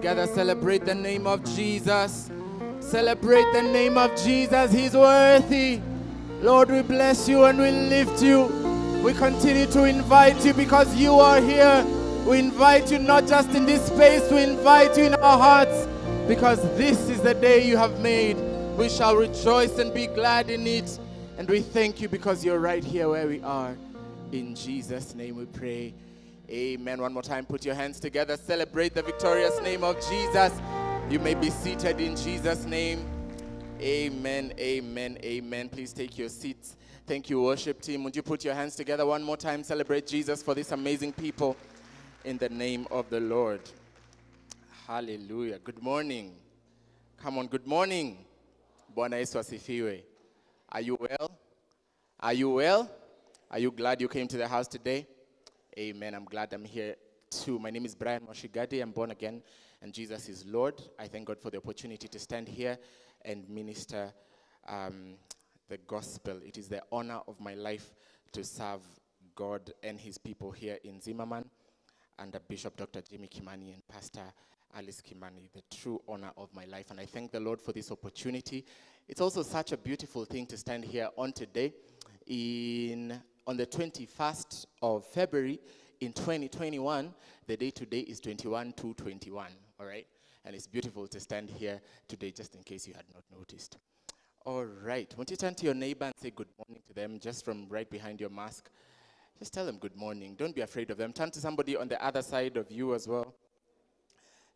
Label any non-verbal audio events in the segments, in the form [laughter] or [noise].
Together. Celebrate the name of Jesus. Celebrate the name of Jesus. He's worthy. Lord, we bless you and we lift you. We continue to invite you because you are here. We invite you not just in this space, we invite you in our hearts because this is the day you have made. We shall rejoice and be glad in it. And we thank you because you're right here where we are. In Jesus' name we pray. Amen. One more time, put your hands together. Celebrate the victorious name of Jesus. You may be seated in Jesus' name. Amen, amen, amen. Please take your seats. Thank you, worship team. Would you put your hands together one more time? Celebrate Jesus for these amazing people in the name of the Lord. Hallelujah. Good morning. Come on, good morning. Are you well? Are you well? Are you glad you came to the house today? Amen. I'm glad I'm here too. My name is Bryan Mwashigadi. I'm born again, and Jesus is Lord. I thank God for the opportunity to stand here and minister um, the gospel. It is the honor of my life to serve God and his people here in Zimmerman under Bishop Dr. Jimmy Kimani and Pastor Alice Kimani, the true honor of my life. And I thank the Lord for this opportunity. It's also such a beautiful thing to stand here on today in on the 21st of February in 2021. The day today is 21 to 21, all right? And it's beautiful to stand here today, just in case you had not noticed. All right. Won't you turn to your neighbor and say good morning to them, just from right behind your mask? Just tell them good morning. Don't be afraid of them. Turn to somebody on the other side of you as well.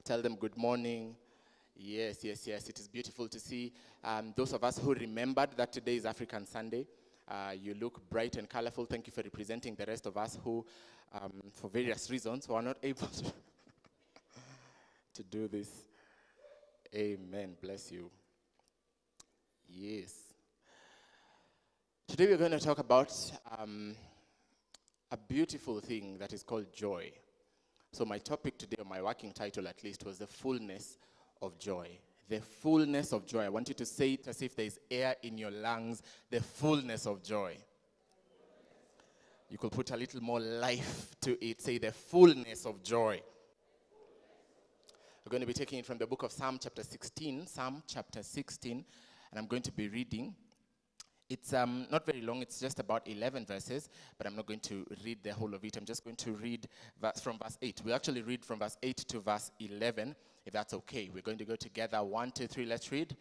Tell them good morning. Yes, yes, yes. It is beautiful to see um, those of us who remembered that today is African Sunday. Uh, you look bright and colorful. Thank you for representing the rest of us who, um, for various reasons, were not [laughs] able to, to do this. Amen. Bless you. Yes. Today we're going to talk about um, a beautiful thing that is called joy. So, my topic today, or my working title at least, was the fullness of joy. The fullness of joy. I want you to say it as if there is air in your lungs, the fullness of joy. You could put a little more life to it. Say the fullness of joy. We're going to be taking it from the book of Psalm, chapter 16. Psalm, chapter 16. And I'm going to be reading. It's um, not very long, it's just about 11 verses, but I'm not going to read the whole of it. I'm just going to read verse, from verse 8. We actually read from verse 8 to verse 11, if that's okay. We're going to go together. One, two, three, let's read.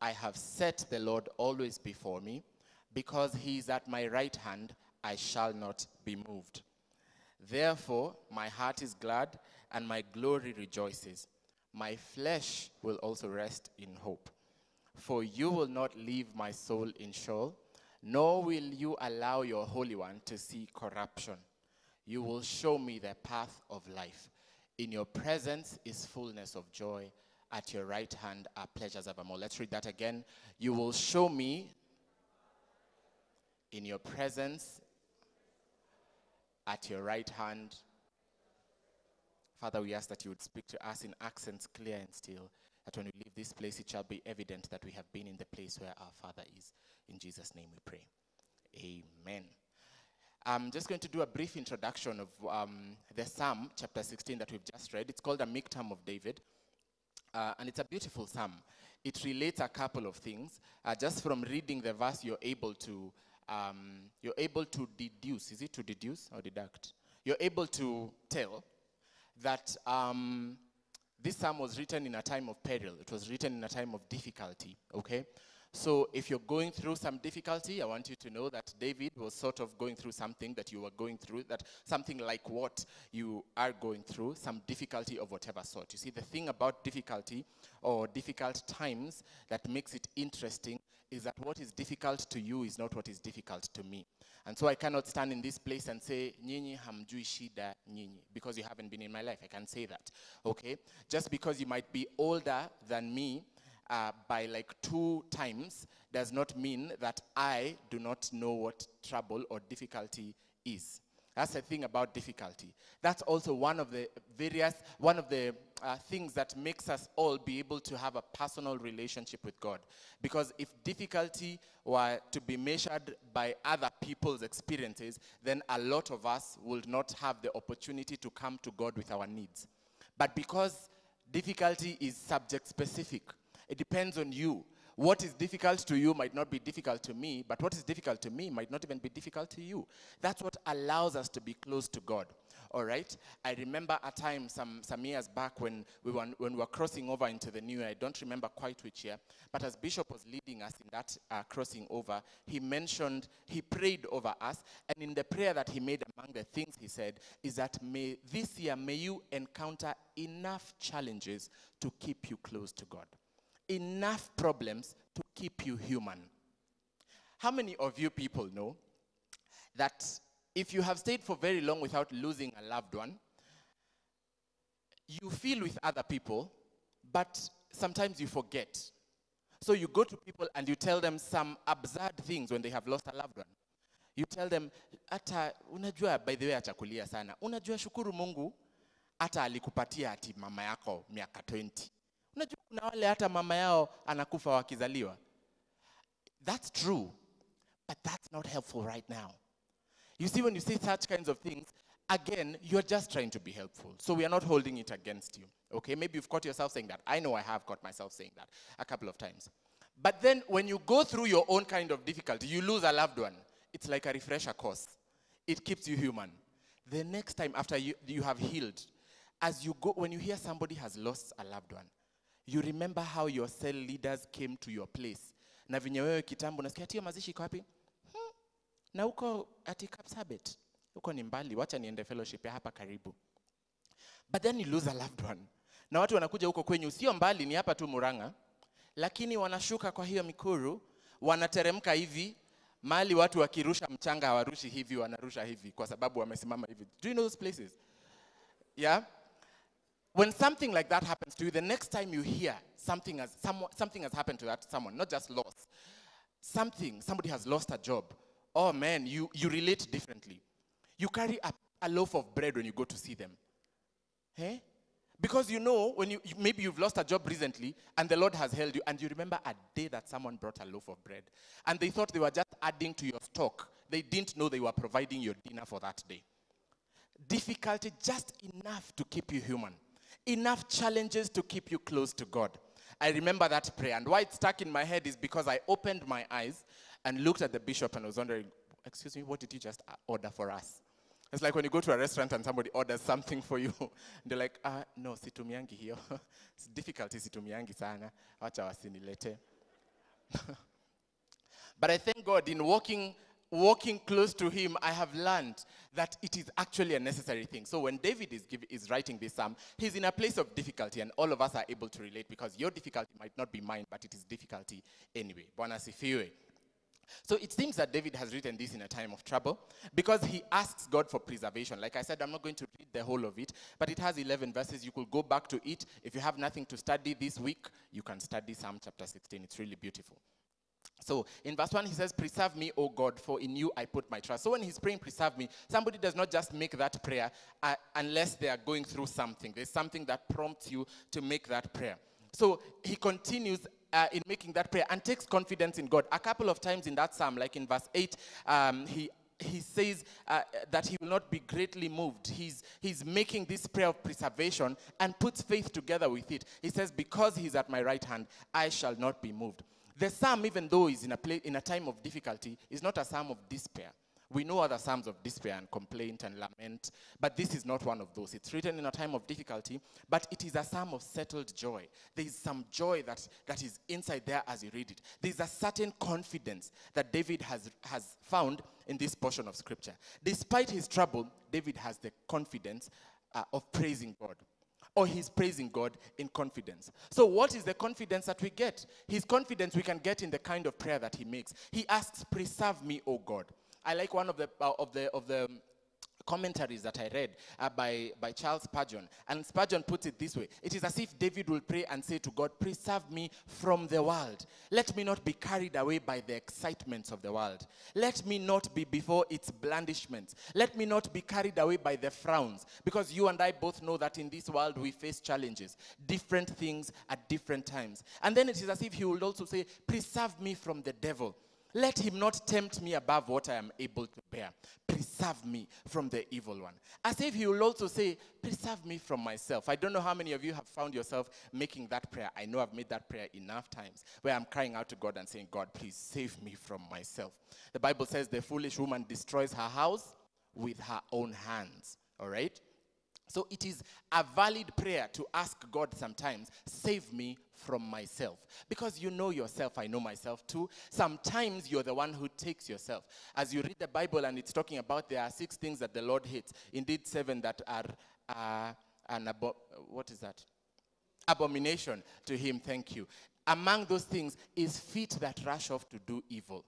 I have set the Lord always before me. Because he is at my right hand, I shall not be moved. Therefore, my heart is glad and my glory rejoices. My flesh will also rest in hope. For you will not leave my soul in Sheol, nor will you allow your Holy One to see corruption. You will show me the path of life. In your presence is fullness of joy. At your right hand are pleasures evermore. Let's read that again. You will show me in your presence at your right hand. Father, we ask that you would speak to us in accents clear and still that when we leave this place, it shall be evident that we have been in the place where our Father is. In Jesus' name we pray. Amen. I'm just going to do a brief introduction of um, the Psalm, chapter 16, that we've just read. It's called a Miktam of David, uh, and it's a beautiful psalm. It relates a couple of things. Uh, just from reading the verse, you're able to um, you're able to deduce. Is it to deduce or deduct? You're able to tell that um, this psalm was written in a time of peril. It was written in a time of difficulty, okay? So if you're going through some difficulty, I want you to know that David was sort of going through something that you were going through, that something like what you are going through, some difficulty of whatever sort. You see, the thing about difficulty or difficult times that makes it interesting is that what is difficult to you is not what is difficult to me. And so I cannot stand in this place and say, Nyinyi hamjui shida nyinyi, because you haven't been in my life. I can't say that, okay? Just because you might be older than me uh, by like two times does not mean that I do not know what trouble or difficulty is. That's the thing about difficulty. That's also one of the various, one of the uh, things that makes us all be able to have a personal relationship with God. Because if difficulty were to be measured by other people's experiences, then a lot of us would not have the opportunity to come to God with our needs. But because Difficulty is subject specific. It depends on you. What is difficult to you might not be difficult to me, but what is difficult to me might not even be difficult to you. That's what allows us to be close to God. All right? I remember a time some, some years back when we, were, when we were crossing over into the new year. I don't remember quite which year, but as Bishop was leading us in that uh, crossing over, he mentioned, he prayed over us. And in the prayer that he made, among the things he said, is that may this year, may you encounter enough challenges to keep you close to God enough problems to keep you human. How many of you people know that if you have stayed for very long without losing a loved one, you feel with other people, but sometimes you forget. So you go to people and you tell them some absurd things when they have lost a loved one. You tell them, hata unajua, by the way, achakulia sana. Unajua, shukuru Mungu, hata alikupatia ati mama yako miaka 20. Unajua kuna wale hata mama yao anakufa wakizaliwa. That's true, but that's not helpful right now. You see, when you say such kinds of things, again, you're just trying to be helpful. So we are not holding it against you. Okay, maybe you've caught yourself saying that. I know I have caught myself saying that a couple of times. But then when you go through your own kind of difficulty, you lose a loved one. It's like a refresher course. It keeps you human. The next time after you, you have healed, as you go, when you hear somebody has lost a loved one, you remember how your cell leaders came to your place. Na venye wewe kitambo nasikia ati mazishi iko wapi? Hmm. Na huko ati Kapsabet. Huko ni mbali, wacha niende fellowship ya hapa karibu. But then you lose a loved one. Na watu wanakuja huko kwenyu, sio mbali, ni hapa tu Murang'a, lakini wanashuka kwa hiyo Mikuru, wanateremka hivi, mali watu wakirusha mchanga hawarushi hivi, wanarusha hivi kwa sababu wamesimama hivi. Do you know those places? Yeah? When something like that happens to you, the next time you hear something has, something has happened to that someone, not just loss, something, somebody has lost a job, oh man, you, you relate differently. You carry a, a loaf of bread when you go to see them. Eh? Because you know, when you- maybe you've lost a job recently and the Lord has held you, and you remember a day that someone brought a loaf of bread. And they thought they were just adding to your stock. They didn't know they were providing your dinner for that day difficulty just enough to keep you human, enough challenges to keep you close to God. I remember that prayer, and why it stuck in my head is because I opened my eyes and looked at the bishop and was wondering, Excuse me, what did you just uh, order for us? It's like when you go to a restaurant and somebody orders something for you. [laughs] They're like, ah, no, situmiangi hiyo. [laughs] It's difficulty situmiangi sana. Wacha wasinilete. [laughs] But I thank God in walking, walking close to Him, I have learned that it is actually a necessary thing. So when David is, give, is writing this psalm, he's in a place of difficulty, and all of us are able to relate because your difficulty might not be mine, but it is difficulty anyway. Sifiwe. So it seems that David has written this in a time of trouble because he asks God for preservation. Like I said, I'm not going to read the whole of it, but it has 11 verses. You could go back to it. If you have nothing to study this week, you can study Psalm chapter 16. It's really beautiful. So in verse 1, he says, Preserve me, O God, for in you I put my trust. So when he's praying, Preserve me, somebody does not just make that prayer uh, unless they are going through something. There's something that prompts you to make that prayer. So he continues uh, in making that prayer and takes confidence in God. A couple of times in that psalm, like in verse 8, um, he he says uh, that he will not be greatly moved. He's, he's making this prayer of preservation and puts faith together with it. He says, Because he's at my right hand, I shall not be moved. The psalm, even though is in a, pla- in a time of difficulty, is not a psalm of despair. We know other psalms of despair and complaint and lament, but this is not one of those. It's written in a time of difficulty, but it is a psalm of settled joy. There is some joy that, that is inside there as you read it. There's a certain confidence that David has, has found in this portion of scripture. Despite his trouble, David has the confidence uh, of praising God or he's praising God in confidence. So, what is the confidence that we get? His confidence we can get in the kind of prayer that he makes. He asks, "Preserve me, O God." I like one of the uh, of the of the um, commentaries that I read uh, by, by Charles Spurgeon. And Spurgeon puts it this way It is as if David will pray and say to God, Preserve me from the world. Let me not be carried away by the excitements of the world. Let me not be before its blandishments. Let me not be carried away by the frowns. Because you and I both know that in this world we face challenges, different things at different times. And then it is as if he would also say, Preserve me from the devil. Let him not tempt me above what I am able to bear. Preserve me from the evil one. As if he will also say, Preserve me from myself. I don't know how many of you have found yourself making that prayer. I know I've made that prayer enough times where I'm crying out to God and saying, God, please save me from myself. The Bible says the foolish woman destroys her house with her own hands. All right? So it is a valid prayer to ask God sometimes, save me from myself. Because you know yourself, I know myself too. Sometimes you're the one who takes yourself. As you read the Bible and it's talking about there are six things that the Lord hates, indeed, seven that are uh, an abo- what is that? Abomination to him, thank you. Among those things is feet that rush off to do evil.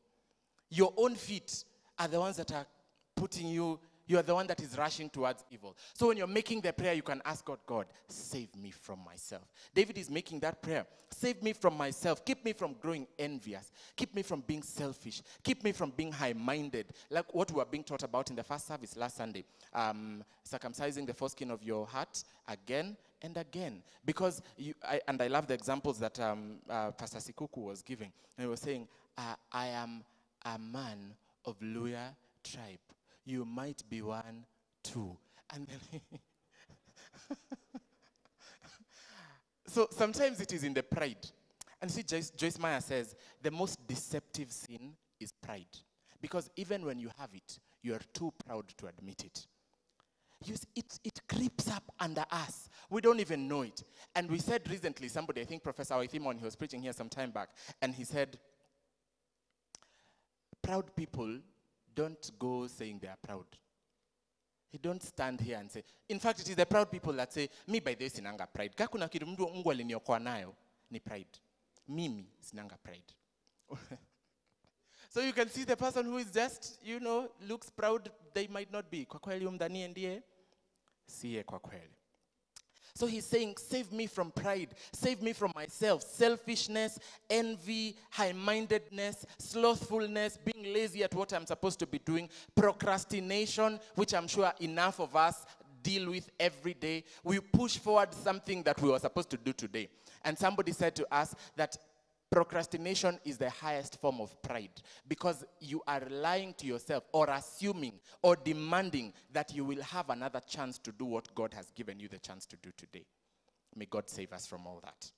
Your own feet are the ones that are putting you you are the one that is rushing towards evil. So when you're making the prayer, you can ask God, God, save me from myself. David is making that prayer. Save me from myself. Keep me from growing envious. Keep me from being selfish. Keep me from being high minded. Like what we were being taught about in the first service last Sunday. Um, circumcising the foreskin of your heart again and again. Because, you, I, and I love the examples that um, uh, Pastor Sikuku was giving. And he was saying, uh, I am a man of Luhya tribe you might be one too. And then [laughs] so sometimes it is in the pride. And see, Joyce, Joyce Meyer says the most deceptive sin is pride. Because even when you have it, you are too proud to admit it. You see, it, it creeps up under us. We don't even know it. And we said recently, somebody, I think Professor Waithimon, he was preaching here some time back, and he said, proud people don't go saying they are proud. You don't stand here and say, in fact, it is the proud people that say, me by this sinanga pride. Ka kuna kitu mtu Mungu aliniokoa nayo ni pride. Mimi sinanga pride. [laughs] so you can see the person who is just, you know, looks proud, they might not be. Kwa kweli umdhanie ndiye? Siye kwa kweli. So he's saying, Save me from pride, save me from myself, selfishness, envy, high mindedness, slothfulness, being lazy at what I'm supposed to be doing, procrastination, which I'm sure enough of us deal with every day. We push forward something that we were supposed to do today. And somebody said to us that Procrastination is the highest form of pride because you are lying to yourself or assuming or demanding that you will have another chance to do what God has given you the chance to do today. May God save us from all that.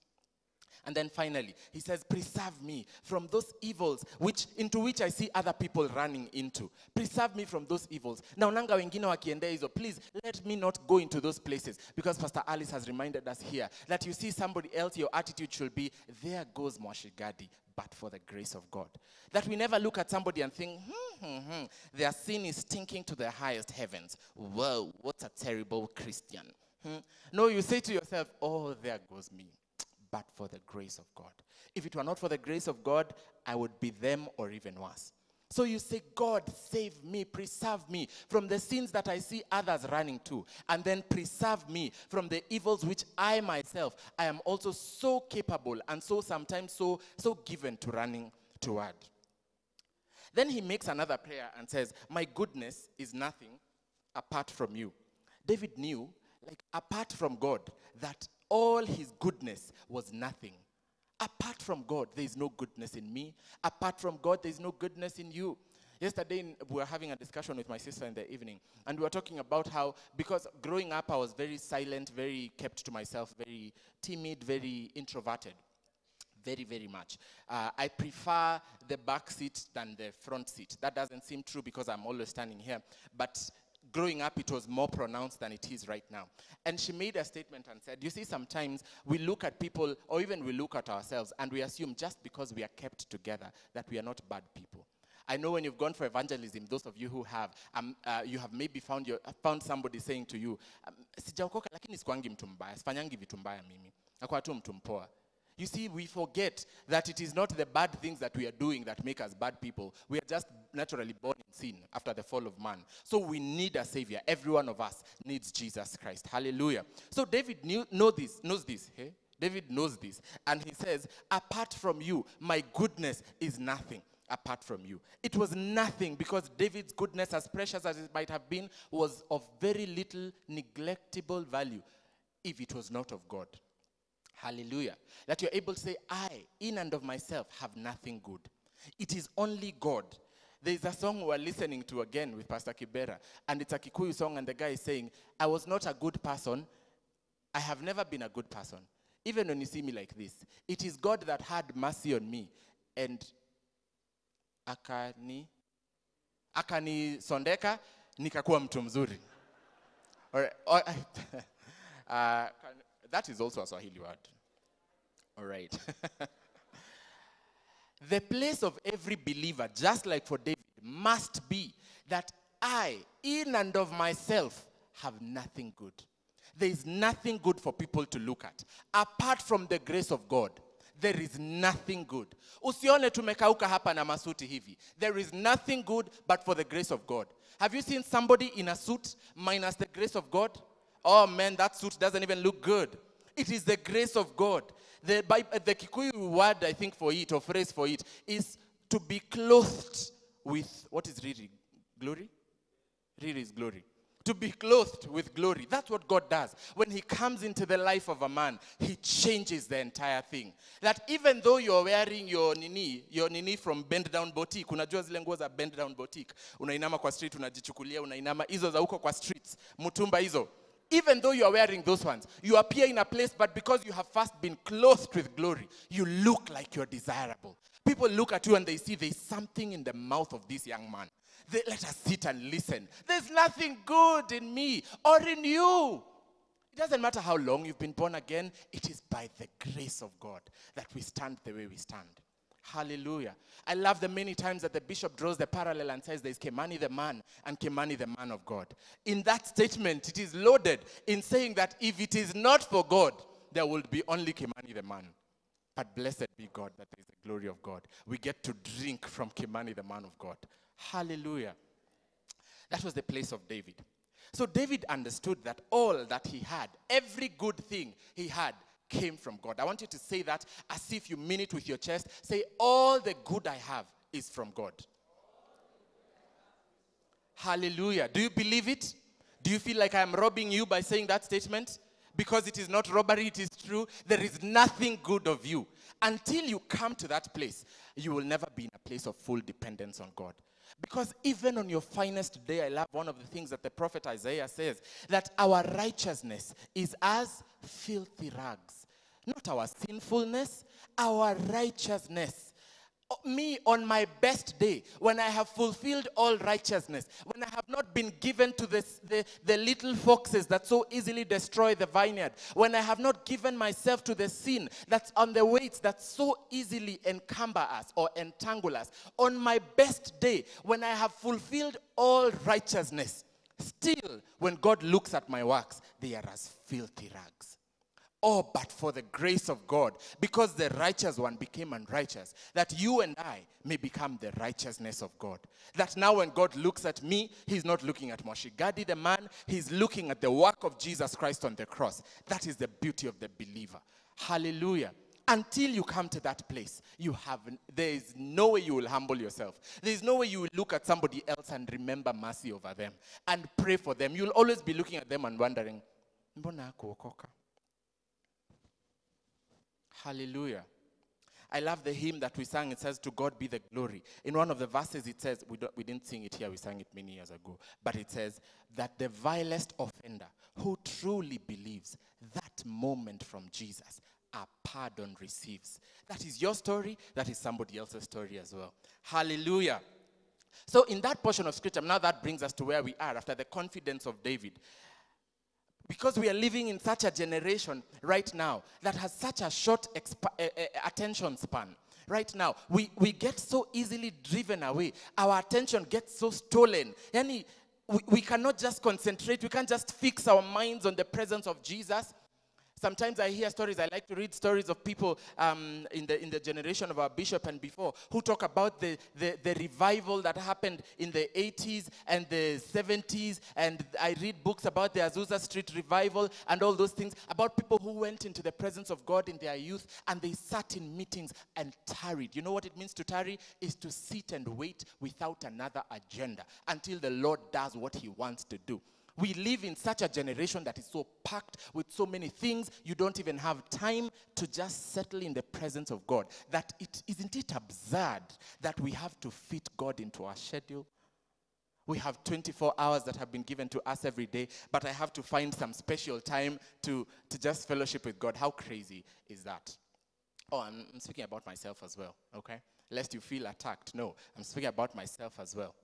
And then finally, he says, Preserve me from those evils which, into which I see other people running into. Preserve me from those evils. Now, nanga wengine wakiendea please let me not go into those places. Because Pastor Alice has reminded us here that you see somebody else, your attitude should be, There goes Mwashigadi, but for the grace of God. That we never look at somebody and think, hmm, hmm, hmm, their sin is stinking to the highest heavens. Whoa, what a terrible Christian. Hmm? No, you say to yourself, Oh, there goes me but for the grace of God. If it were not for the grace of God, I would be them or even worse. So you say, God, save me, preserve me from the sins that I see others running to, and then preserve me from the evils which I myself, I am also so capable and so sometimes so, so given to running toward. Then he makes another prayer and says, My goodness is nothing apart from you. David knew, like, apart from God, that all his goodness was nothing. Apart from God, there is no goodness in me. Apart from God, there is no goodness in you. Yesterday, we were having a discussion with my sister in the evening, and we were talking about how, because growing up, I was very silent, very kept to myself, very timid, very introverted. Very, very much. Uh, I prefer the back seat than the front seat. That doesn't seem true because I'm always standing here. But growing up, it was more pronounced than it is right now. And she made a statement and said, You see, sometimes we look at people, or even we look at ourselves, and we assume just because we are kept together that we are not bad people. I know when you've gone for evangelism, those of you who have, um, uh, you have maybe found, your, found somebody saying to you, um, sijaokoka lakini sikwangi mtu mimi. Nakuwa tu. You see, we forget that it is not the bad things that we are doing that make us bad people. We are just naturally born in sin after the fall of man. So we need a savior. Every one of us needs Jesus Christ. Hallelujah. So David knew know this, knows this. Hey? David knows this. And he says, Apart from you, my goodness is nothing apart from you. It was nothing because David's goodness, as precious as it might have been, was of very little neglectable value if it was not of God. Hallelujah. That you're able to say, I, in and of myself, have nothing good. It is only God. There's a song we're listening to again with Pastor Kibera, and it's a Kikuyu song, and the guy is saying, I was not a good person. I have never been a good person. Even when you see me like this, it is God that had mercy on me and akani akanisondeka nikakuwa mtu mzuri. Or, or, [laughs] uh, that is also a Swahili word. All right. [laughs] the place of every believer, just like for David, must be that I, in and of myself, have nothing good. There is nothing good for people to look at. Apart from the grace of God, there is nothing good. Usione tumekauka hapa na masuti hivi. There is nothing good but for the grace of God. Have you seen somebody in a suit minus the grace of God? Oh man, that suit doesn't even look good. It is the grace of God. The, by, the Kikuyu word, I think, for it, or phrase for it, is to be clothed with, what is really? Glory? Really is glory. To be clothed with glory. That's what God does. When He comes into the life of a man, He changes the entire thing. That even though you're wearing your nini, your nini from bend down boutique, unajua zile nguo za bend down boutique, unainama kwa street, unajichukulia, unainama, izo za uko kwa streets, mutumba hizo. Even though you are wearing those ones, you appear in a place, but because you have first been clothed with glory, you look like you're desirable. People look at you and they see there's something in the mouth of this young man. They, let us sit and listen. There's nothing good in me or in you. It doesn't matter how long you've been born again, it is by the grace of God that we stand the way we stand. Hallelujah. I love the many times that the bishop draws the parallel and says there's Kimani the man and Kimani the man of God. In that statement, it is loaded in saying that if it is not for God, there will be only Kimani the man. But blessed be God that is the glory of God. We get to drink from Kimani the man of God. Hallelujah. That was the place of David. So David understood that all that he had, every good thing he had, came from God. I want you to say that as if you mean it with your chest. Say, All the good I have is from God. Hallelujah. Do you believe it? Do you feel like I am robbing you by saying that statement? Because it is not robbery, it is true. There is nothing good of you. Until you come to that place, you will never be in a place of full dependence on God. Because even on your finest day, I love one of the things that the prophet Isaiah says that our righteousness is as filthy rags. Not our sinfulness, our righteousness. Me on my best day, when I have fulfilled all righteousness, when I have not been given to this, the, the little foxes that so easily destroy the vineyard, when I have not given myself to the sin that's on the weights that so easily encumber us or entangle us, on my best day, when I have fulfilled all righteousness, still, when God looks at my works, they are as filthy rags. Oh, but for the grace of God, because the righteous one became unrighteous, that you and I may become the righteousness of God. That now when God looks at me, he's not looking at Mwashigadi the man, he's looking at the work of Jesus Christ on the cross. That is the beauty of the believer. Hallelujah. Until you come to that place, you have there is no way you will humble yourself. There is no way you will look at somebody else and remember mercy over them and pray for them. You'll always be looking at them and wondering, mbona? Hallelujah. I love the hymn that we sang. It says, To God be the glory. In one of the verses, it says, we, we didn't sing it here, we sang it many years ago, but it says, That the vilest offender who truly believes that moment from Jesus, a pardon receives. That is your story, that is somebody else's story as well. Hallelujah. So, in that portion of scripture, now that brings us to where we are after the confidence of David. Because we are living in such a generation right now that has such a short exp- uh, uh, attention span. Right now, we, we get so easily driven away. Our attention gets so stolen. Yani, we, we cannot just concentrate. We can't just fix our minds on the presence of Jesus. Sometimes I hear stories, I like to read stories of people um, in, the, in the generation of our bishop and before who talk about the, the, the revival that happened in the 80s and the 70s. And I read books about the Azusa Street revival and all those things about people who went into the presence of God in their youth and they sat in meetings and tarried. You know what it means to tarry? Is to sit and wait without another agenda until the Lord does what he wants to do. We live in such a generation that is so packed with so many things, you don't even have time to just settle in the presence of God. That it isn't it absurd that we have to fit God into our schedule? We have 24 hours that have been given to us every day, but I have to find some special time to, to just fellowship with God. How crazy is that? Oh, I'm, I'm speaking about myself as well, okay? Lest you feel attacked. No, I'm speaking about myself as well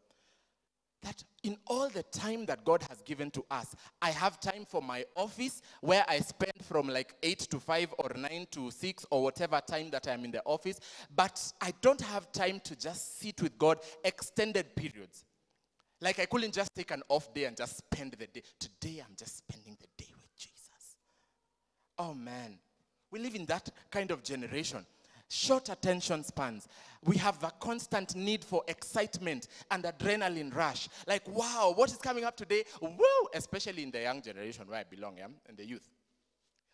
that in all the time that God has given to us, I have time for my office where I spend from like 8 to 5 or 9 to 6 or whatever time that I'm in the office, but I don't have time to just sit with God extended periods. Like I couldn't just take an off day and just spend the day. Today I'm just spending the day with Jesus. Oh man, we live in that kind of generation short attention spans. We have a constant need for excitement and adrenaline rush. Like, wow, what is coming up today? Woo! Especially in the young generation where I belong, yeah, and the youth.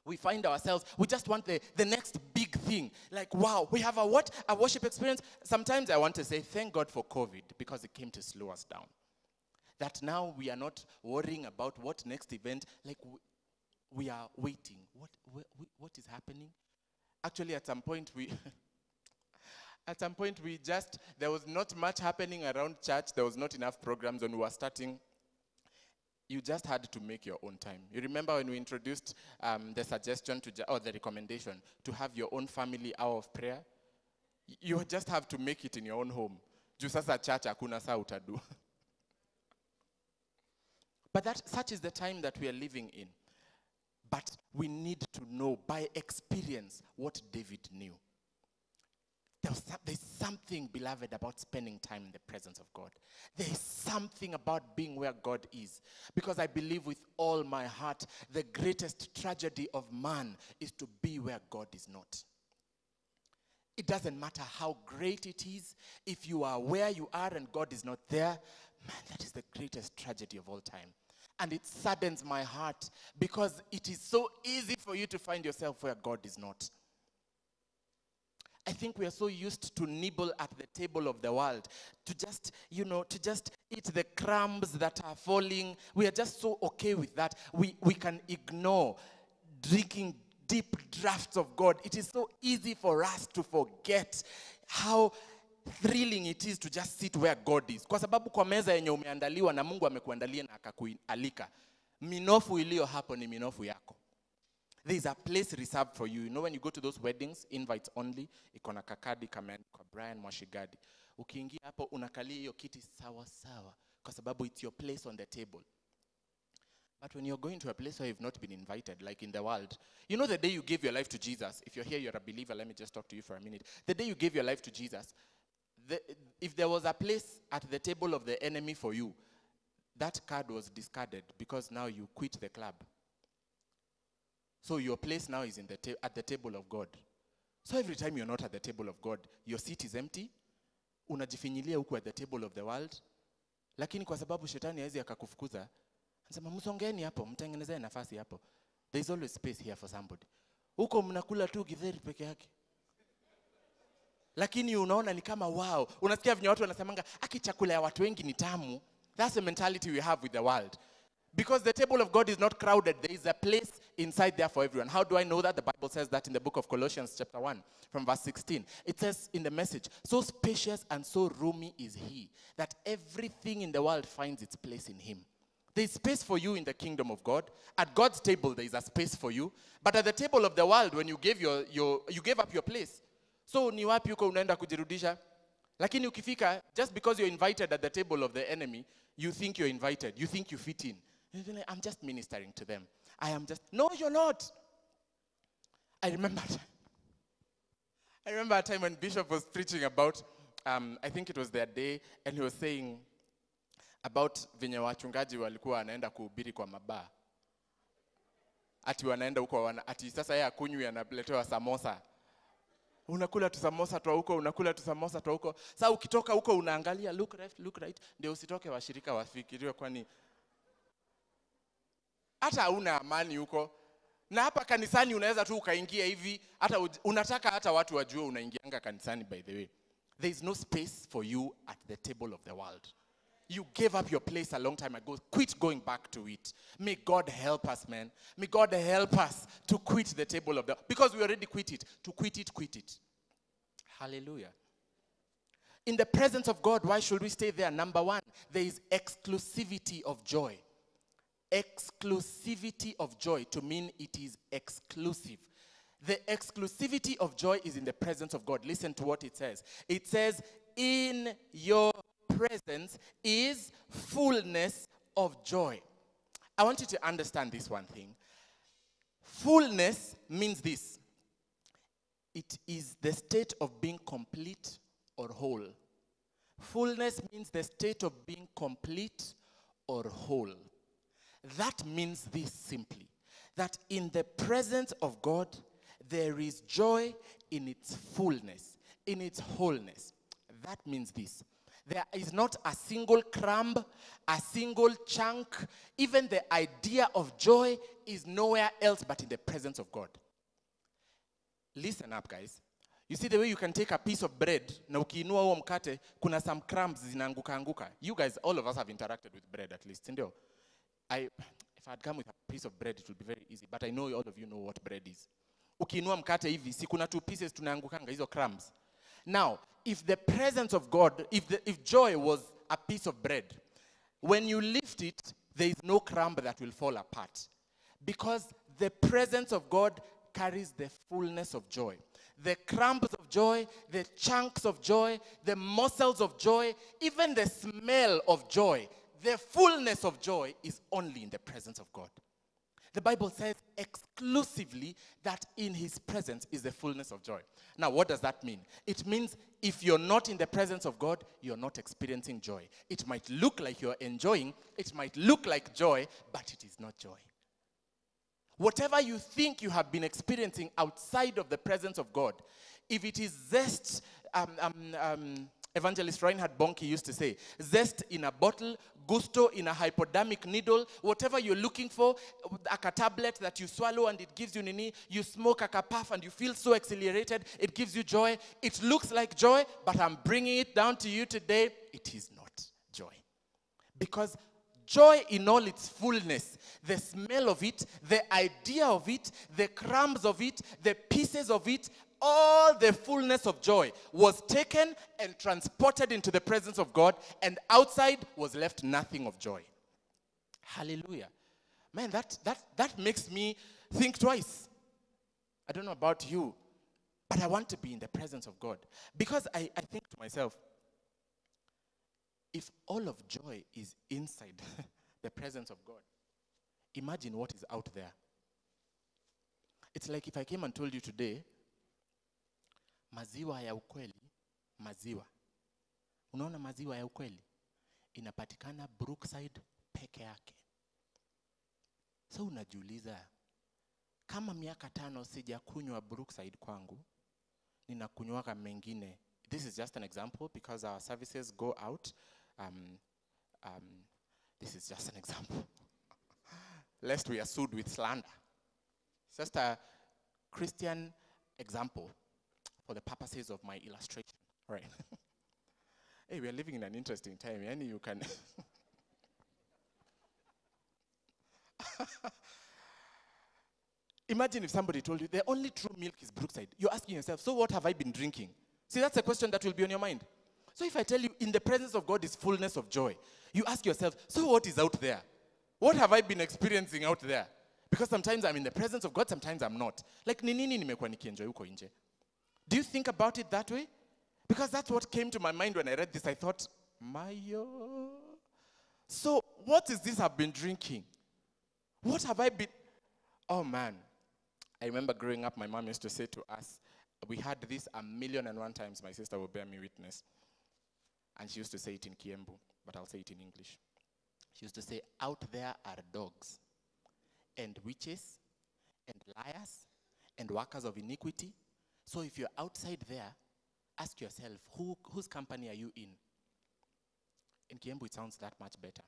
We find ourselves, we just want the, the next big thing. Like, wow, we have a what? A worship experience. Sometimes I want to say, thank God for COVID because it came to slow us down. That now we are not worrying about what next event, like we, we are waiting. What, what, what is happening? Actually at some point we [laughs] at some point we just there was not much happening around church. There was not enough programs when we were starting. You just had to make your own time. You remember when we introduced um, the suggestion to or the recommendation to have your own family hour of prayer? You just have to make it in your own home. Juu sasa church hakuna saa utadu. [laughs] But that such is the time that we are living in but we need to know by experience what David knew. There's, something, beloved, about spending time in the presence of God. There's something about being where God is. Because I believe with all my heart, the greatest tragedy of man is to be where God is not. It doesn't matter how great it is, if you are where you are and God is not there, man, that is the greatest tragedy of all time and it saddens my heart because it is so easy for you to find yourself where God is not. I think we are so used to nibble at the table of the world, to just, you know, to just eat the crumbs that are falling. We are just so okay with that. We, we can ignore drinking deep drafts of God. It is so easy for us to forget how thrilling it is to just sit where God is, kwa sababu kwa meza yenye umeandaliwa na Mungu amekuandalia na akakualika, minofu iliyo hapo ni minofu yako. There is a place reserved for you. You know when you go to those weddings, invites only, iko na kakadi kameandikwa Bryan Mwashigadi. Ukiingia hapo unakalia hiyo kiti sawa sawa, kwa sababu it's your place on the table. But when you're going to a place where you've not been invited, like in the world, you know the day you gave your life to Jesus, if you're here, you're a believer, let me just talk to you for a minute. The day you gave your life to Jesus, the, if there was a place at the table of the enemy for you, that card was discarded because now you quit the club. So your place now is in the at the table of God. So every time you're not at the table of God, your seat is empty. Unajifinyilia huku at the table of the world. Lakini kwa sababu shetani hawezi akakufukuza, anasema msongeni hapo, mtengenezee nafasi hapo. There is always space here for somebody. Huko mnakula tu githeri peke yake lakini unaona ni kama wow unasikia venye watu wanasemanga aki chakula ya watu wengi ni tamu. That's the mentality we have with the world. Because the table of god is not crowded there is a place inside there for everyone. How do i know that? The bible says that in the book of colossians chapter 1 from verse 16 it says in the message so spacious and so roomy is he that everything in the world finds its place in him. There's space for you in the kingdom of God. At God's table, there is a space for you. But at the table of the world, when you gave your, your you gave up your place, so ni wapi huko unaenda kujirudisha? Lakini ukifika just because you're invited at the table of the enemy you think you're invited. You think you fit in. Like, i'm just ministering to them. I am just no you're not. I remember i remember a time when bishop was preaching about um, i think it was their day and he was saying about venye wachungaji walikuwa wanaenda kuhubiri kwa mabaa. Ati wanaenda huko wana, ati sasa yeye akunywi analetewa samosa unakula tusamosa twa huko unakula tusamosa twa huko. Saa ukitoka huko unaangalia look left look right ndio usitoke washirika wafikiriwe kwani hata hauna amani huko. Na hapa kanisani unaweza tu ukaingia hivi hata unataka hata watu wajue unaingianga kanisani by the way. There is no space for you at the table of the world you gave up your place a long time ago. Quit going back to it. May God help us, man. May God help us to quit the table of the because we already quit it. To quit it, quit it. Hallelujah. In the presence of God, why should we stay there? Number one, there is exclusivity of joy. Exclusivity of joy to mean it is exclusive. The exclusivity of joy is in the presence of God. Listen to what it says. It says, In your presence is fullness of joy. I want you to understand this one thing. Fullness means this it is the state of being complete or whole. Fullness means the state of being complete or whole. That means this simply that in the presence of God, there is joy in its fullness, in its wholeness. That means this. There is not a single crumb, a single chunk. Even the idea of joy is nowhere else but in the presence of God. Listen up, guys. You see the way you can take a piece of bread na ukiinua huo mkate kuna some crumbs zinaanguka anguka. You guys, all of us have interacted with bread at least, ndio? I, if I had come with a piece of bread, it would be very easy. But I know all of you know what bread is. Ukiinua mkate hivi, si kuna two pieces tunaangukanga, hizo crumbs. Now, if the presence of God, if, the, if joy was a piece of bread, when you lift it, there is no crumb that will fall apart. Because the presence of God carries the fullness of joy. The crumbs of joy, the chunks of joy, the morsels of joy, even the smell of joy, the fullness of joy is only in the presence of God. The Bible says exclusively that in his presence is the fullness of joy. Now, what does that mean? It means if you're not in the presence of God, you're not experiencing joy. It might look like you're enjoying, it might look like joy, but it is not joy. Whatever you think you have been experiencing outside of the presence of God, if it is zest, um, um, um, Evangelist Reinhard Bonnke used to say, zest in a bottle, gusto in a hypodermic needle, whatever you're looking for, like a tablet that you swallow and it gives you nini, you smoke a puff and you feel so exhilarated, it gives you joy. It looks like joy, but I'm bringing it down to you today. It is not joy. Because joy in all its fullness, the smell of it, the idea of it, the crumbs of it, the pieces of it, all the fullness of joy was taken and transported into the presence of God, and outside was left nothing of joy. Hallelujah. Man, that, that, that makes me think twice. I don't know about you, but I want to be in the presence of God. Because I, I think to myself, if all of joy is inside [laughs] the presence of God, imagine what is out there. It's like if I came and told you today, maziwa ya ukweli, maziwa. Unaona maziwa ya ukweli inapatikana Brookside peke yake. So unajiuliza kama miaka tano sijakunywa Brookside kwangu, ninakunywaka mengine. This is just an example because our services go out. Um, um, this is just an example. [laughs] Lest we are sued with slander. Just a Christian example for the purposes of my illustration. Right. [laughs] hey, we are living in an interesting time. Any you can. [laughs] Imagine if somebody told you the only true milk is Brookside. You're asking yourself, so what have I been drinking? See, that's a question that will be on your mind. So if I tell you, in the presence of God is fullness of joy, you ask yourself, so what is out there? What have I been experiencing out there? Because sometimes I'm in the presence of God, sometimes I'm not. Like, ni nini nimekuwa nikienjoy huko nje? Do you think about it that way? Because that's what came to my mind when I read this. I thought, Mayo. So, what is this I've been drinking? What have I been? Oh, man. I remember growing up, my mom used to say to us, we had this a million and one times, my sister will bear me witness. And she used to say it in Kiembu, but I'll say it in English. She used to say, Out there are dogs, and witches, and liars, and workers of iniquity. So if you're outside there, ask yourself, who, whose company are you in? In Kiembu, it sounds that much better.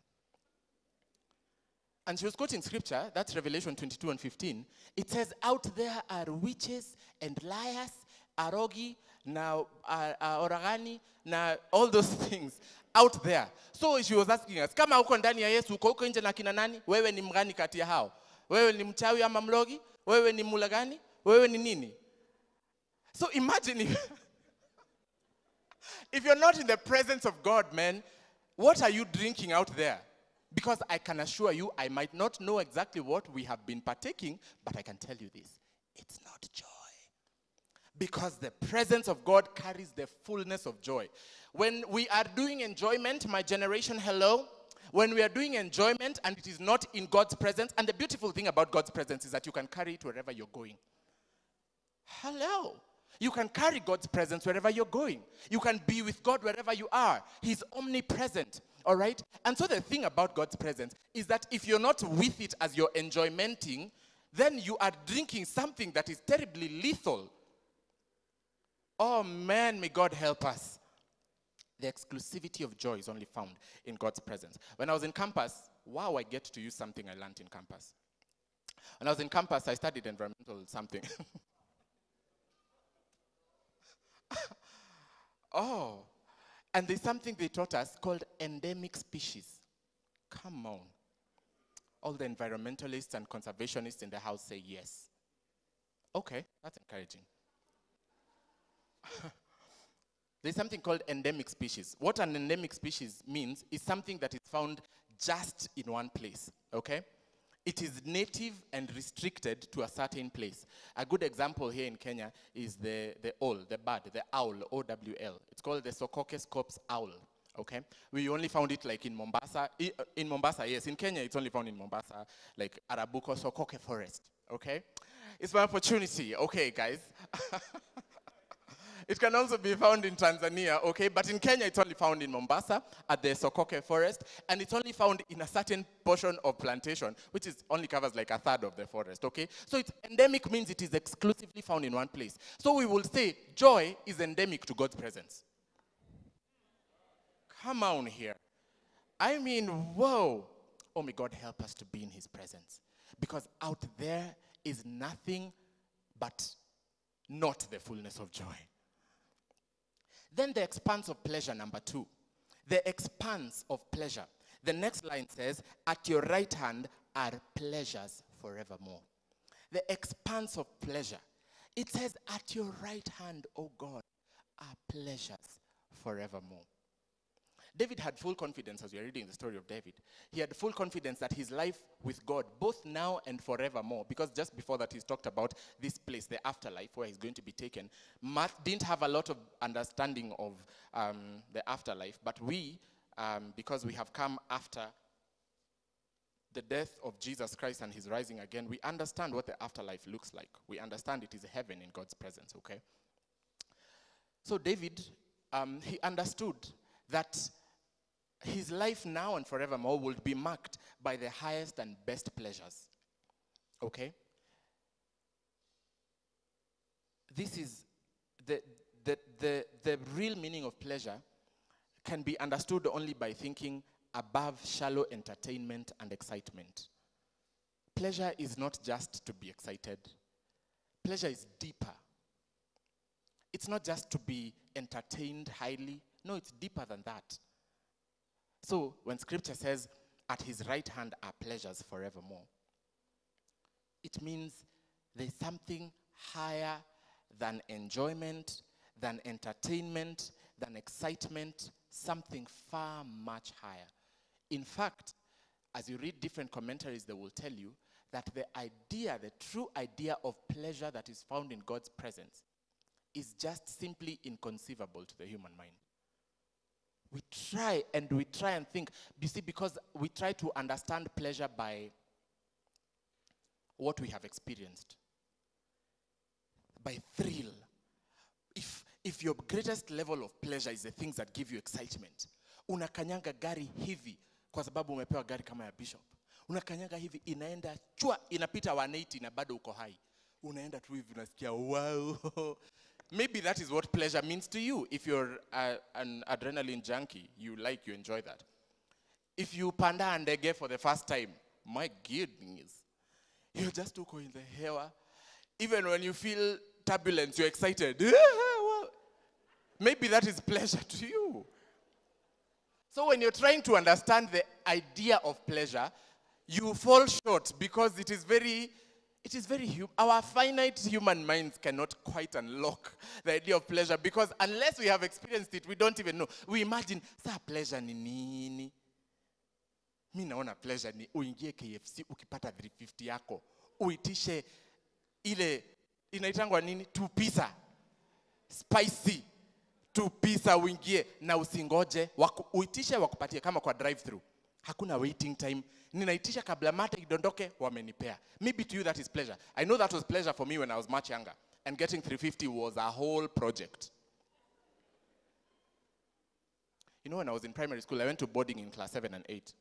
And she was quoting scripture, that's Revelation 22 and 15. It says, Out there are witches and liars, arogi now uh, uh, oragani na all those [laughs] things out there so she was asking us kama uko ndani ya yesu uko huko nje na kina nani wewe ni mgani kati ya hao wewe ni mchawi ama mlogi wewe ni mula gani wewe ni nini so imagine if, if you're not in the presence of god man what are you drinking out there because i can assure you i might not know exactly what we have been partaking but i can tell you this it's not joy because the presence of God carries the fullness of joy. When we are doing enjoyment, my generation, hello. When we are doing enjoyment and it is not in God's presence, and the beautiful thing about God's presence is that you can carry it wherever you're going. Hello. You can carry God's presence wherever you're going. You can be with God wherever you are. He's omnipresent. All right? And so the thing about God's presence is that if you're not with it as you're enjoymenting, then you are drinking something that is terribly lethal. Oh man, may God help us. The exclusivity of joy is only found in God's presence. When I was in campus, wow, I get to use something I learned in campus. When I was in campus, I studied environmental something. [laughs] oh, and there's something they taught us called endemic species. Come on. All the environmentalists and conservationists in the house say yes. Okay, that's encouraging. [laughs] There's something called endemic species. What an endemic species means is something that is found just in one place, okay? It is native and restricted to a certain place. A good example here in Kenya is the, the owl, the bird, the owl, O-W-L. It's called the Sokoke scops owl, okay? We only found it like in Mombasa. In Mombasa, yes. In Kenya, it's only found in Mombasa, like Arabuko Sokoke forest, okay? It's my opportunity, okay, guys? [laughs] It can also be found in Tanzania, okay? But in Kenya, it's only found in Mombasa at the Sokoke forest, and it's only found in a certain portion of plantation, which is only covers like a third of the forest, okay? So it's endemic means it is exclusively found in one place. So we will say joy is endemic to God's presence. Come on here. I mean, whoa. Oh, may God help us to be in his presence. Because out there is nothing but not the fullness of joy. Then the expanse of pleasure, number two. The expanse of pleasure. The next line says, At your right hand are pleasures forevermore. The expanse of pleasure. It says, At your right hand, O God, are pleasures forevermore. David had full confidence as we are reading the story of David. He had full confidence that his life with God, both now and forevermore, because just before that he's talked about this place, the afterlife, where he's going to be taken. Matt didn't have a lot of understanding of um, the afterlife, but we, um, because we have come after the death of Jesus Christ and his rising again, we understand what the afterlife looks like. We understand it is heaven in God's presence, okay? So David, um, he understood that his life now and forevermore will be marked by the highest and best pleasures. Okay? This is the, the, the, the real meaning of pleasure can be understood only by thinking above shallow entertainment and excitement. Pleasure is not just to be excited, pleasure is deeper. It's not just to be entertained highly, no, it's deeper than that. So when scripture says, at his right hand are pleasures forevermore, it means there's something higher than enjoyment, than entertainment, than excitement, something far much higher. In fact, as you read different commentaries, they will tell you that the idea, the true idea of pleasure that is found in God's presence, is just simply inconceivable to the human mind. We try and we try and think, you see, because we try to understand pleasure by what we have experienced, by thrill. If, if your greatest level of pleasure is the things that give you excitement, unakanyanga gari hivi kwa sababu umepewa gari kama ya bishop, unakanyanga hivi inaenda chwa, inapita 180 na bado uko hai, unaenda tu hivi unasikia wow. [laughs] Maybe that is what pleasure means to you. If you're uh, an adrenaline junkie, you like, you enjoy that. If you panda ndege for the first time, my goodness, you're just uko in the hair. Even when you feel turbulence, you're excited. [laughs] Maybe that is pleasure to you. So when you're trying to understand the idea of pleasure, you fall short because it is very it is very human. our finite human minds cannot quite unlock the idea of pleasure because unless we have experienced it we don't even know. We imagine saa pleasure ni nini? Mi naona pleasure ni uingie kfc ukipata 350 yako uitishe ile inaitangwa nini? Two pizza. Spicy. Two pizza uingie na usingoje waku, uitishe wakupatia kama kwa drive through hakuna waiting time. Ninaitisha kabla mate idondoke wamenipea. Maybe to you that is pleasure. I know that was pleasure for me when i was much younger. And getting 350 was a whole project. You know when i was in primary school i went to boarding in class 7 and 8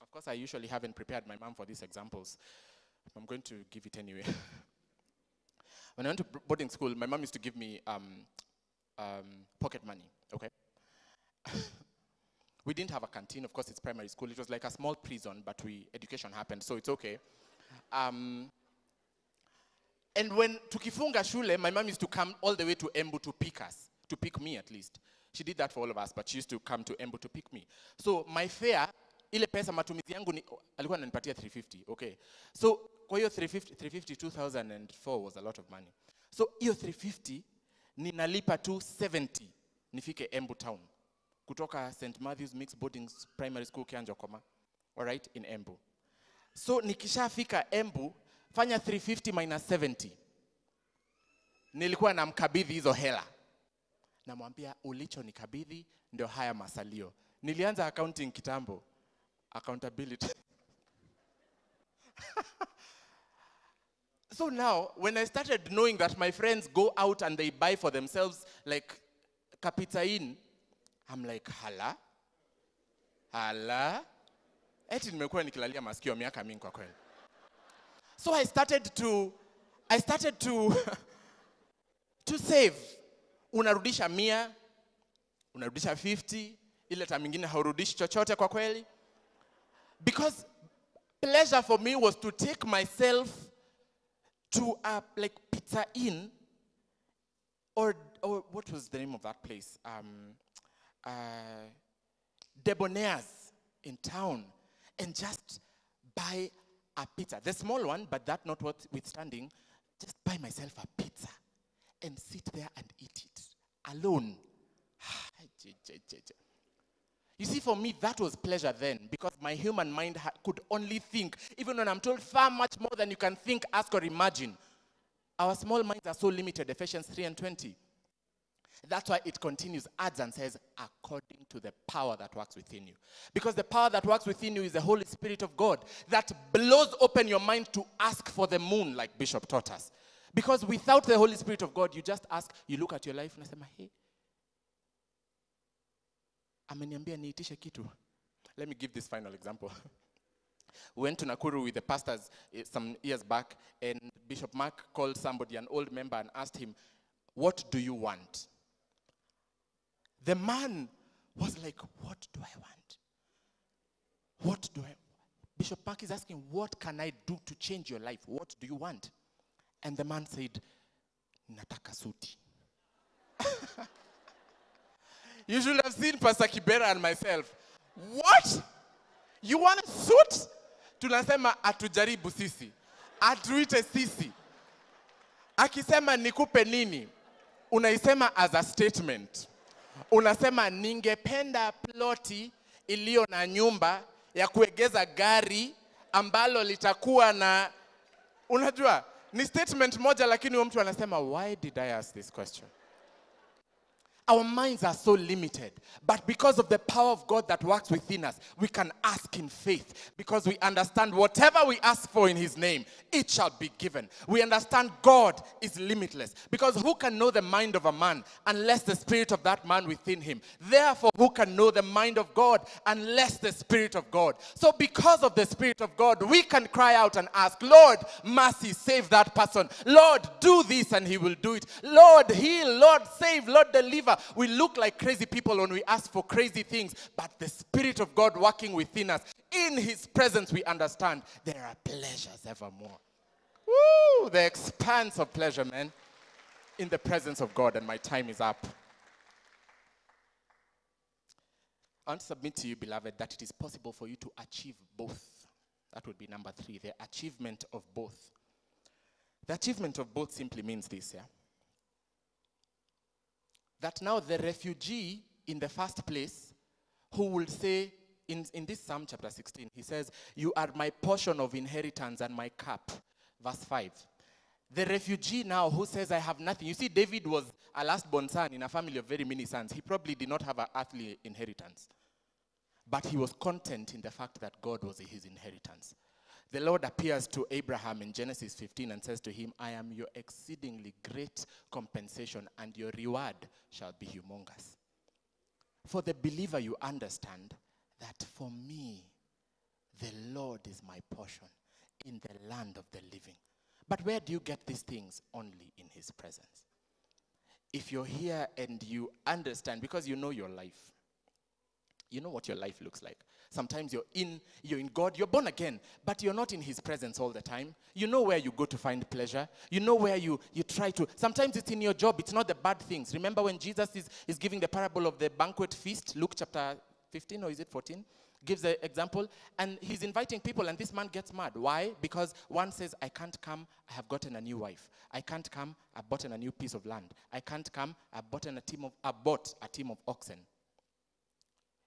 of course i usually haven't prepared my mom for these examples. I'm going to give it anyway. [laughs] When i went to boarding school my mom used to give me um, um, pocket money okay [laughs] we didn't have a canteen. Of course, it's primary school. It was like a small prison, but we education happened, so it's okay. Um, and when tukifunga shule, my mom used to come all the way to Embu to pick us, to pick me at least. She did that for all of us, but she used to come to Embu to pick me. So my fare, ile pesa matumizi yangu ni, alikuwa ananipatia 350, okay. So kwa hiyo 350, 350 2004 was a lot of money. So hiyo 350 ninalipa tu 70 nifike Embu town kutoka St. Matthew's Mixed Boarding Primary School Kianjokoma, all right, in Embu. So nikishafika Embu, fanya 350 minus 70. Nilikuwa namkabidhi hizo hela, namwambia ulicho nikabidhi ndio haya masalio. Nilianza accounting kitambo, accountability. [laughs] so now, when I started knowing that my friends go out and they buy for themselves like Kapita Inn, I'm like, hala? Hala? Eti nimekuwa nikilalia masikio miaka mingi kwa kweli. So I started to I started to [laughs] to save. Unarudisha mia, unarudisha 50, ile time nyingine haurudishi chochote kwa kweli. Because pleasure for me was to take myself to a like pizza inn or or what was the name of that place? Um, uh, Debonairs in town and just buy a pizza. The small one, but that not withstanding, just buy myself a pizza and sit there and eat it alone. You see, for me, that was pleasure then because my human mind could only think, even when I'm told far much more than you can think, ask, or imagine. Our small minds are so limited. Ephesians 3 and 20. That's why it continues, adds and says, according to the power that works within you. Because the power that works within you is the Holy Spirit of God that blows open your mind to ask for the moon, like Bishop taught us. Because without the Holy Spirit of God, you just ask, you look at your life and say, hey, ameniambia niitishe kitu. Let me give this final example. we [laughs] went to Nakuru with the pastors eh, some years back, and Bishop Mark called somebody, an old member, and asked him, What do you want? The man was like, What do I want? What do I Bishop Park is asking, What can I do to change your life? What do you want? And the man said, Nataka suti. [laughs] you should have seen Pastor Kibera and myself. What? You want a suit? Tunasema atujaribu sisi. Atuite sisi. Akisema nikupe nini? Unaisema as a statement. Unasema ningependa ploti iliyo na nyumba ya kuegeza gari ambalo litakuwa na unajua ni statement moja lakini huyo mtu anasema why did I ask this question? Our minds are so limited. But because of the power of God that works within us, we can ask in faith because we understand whatever we ask for in His name, it shall be given. We understand God is limitless because who can know the mind of a man unless the spirit of that man within him? Therefore, who can know the mind of God unless the spirit of God? So, because of the spirit of God, we can cry out and ask, Lord, mercy, save that person. Lord, do this and He will do it. Lord, heal. Lord, save. Lord, deliver. We look like crazy people when we ask for crazy things, but the Spirit of God working within us, in His presence, we understand there are pleasures evermore. Woo! The expanse of pleasure, man. In the presence of God, and my time is up. I want to submit to you, beloved, that it is possible for you to achieve both. That would be number three, the achievement of both. The achievement of both simply means this, yeah? That now the refugee in the first place who will say, in, in this Psalm chapter 16, he says, You are my portion of inheritance and my cup. Verse 5. The refugee now who says, I have nothing. You see, David was a last born son in a family of very many sons. He probably did not have an earthly inheritance. But he was content in the fact that God was his inheritance. The Lord appears to Abraham in Genesis 15 and says to him, I am your exceedingly great compensation, and your reward shall be humongous. For the believer, you understand that for me, the Lord is my portion in the land of the living. But where do you get these things? Only in His presence. If you're here and you understand, because you know your life, you know what your life looks like. Sometimes you're in, you're in God, you're born again, but you're not in His presence all the time. You know where you go to find pleasure. You know where you, you try to. Sometimes it's in your job, it's not the bad things. Remember when Jesus is, is giving the parable of the banquet feast, Luke chapter 15 or is it 14? Gives the example, and he's inviting people, and this man gets mad. Why? Because one says, I can't come, I have gotten a new wife. I can't come, I bought a new piece of land. I can't come, I bought a team of I bought a team of oxen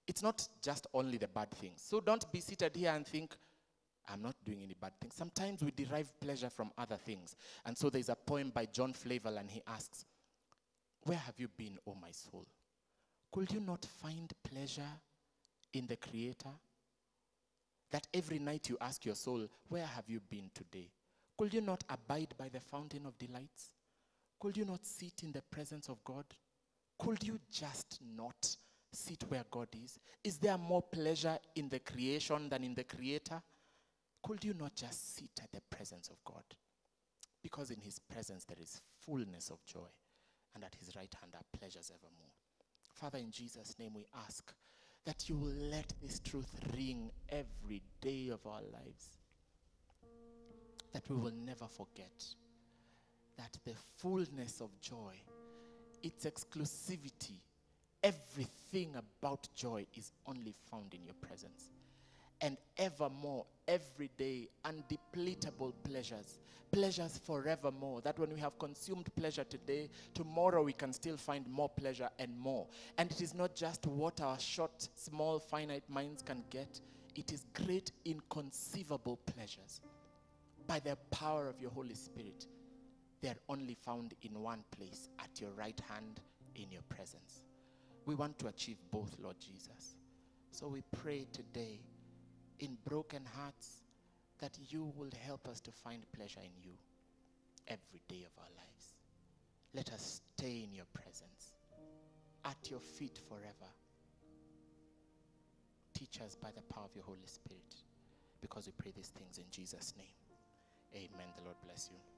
it's not just only the bad things. So don't be seated here and think, I'm not doing any bad things. Sometimes we derive pleasure from other things. And so there's a poem by John Flavel, and he asks, Where have you been, O my soul? Could you not find pleasure in the Creator? That every night you ask your soul, Where have you been today? Could you not abide by the fountain of delights? Could you not sit in the presence of God? Could you just not sit where God is? Is there more pleasure in the creation than in the creator? Could you not just sit at the presence of God? Because in his presence there is fullness of joy, and at his right hand are pleasures evermore. Father, in Jesus' name we ask that you will let this truth ring every day of our lives. That we will never forget that the fullness of joy, its exclusivity, Everything about joy is only found in your presence. And evermore, every day, undepletable pleasures, pleasures forevermore. That when we have consumed pleasure today, tomorrow we can still find more pleasure and more. And it is not just what our short, small, finite minds can get, it is great, inconceivable pleasures. By the power of your Holy Spirit, they are only found in one place at your right hand in your presence. We want to achieve both, Lord Jesus. So we pray today in broken hearts that you will help us to find pleasure in you every day of our lives. Let us stay in your presence, at your feet forever. Teach us by the power of your Holy Spirit because we pray these things in Jesus' name. Amen. The Lord bless you.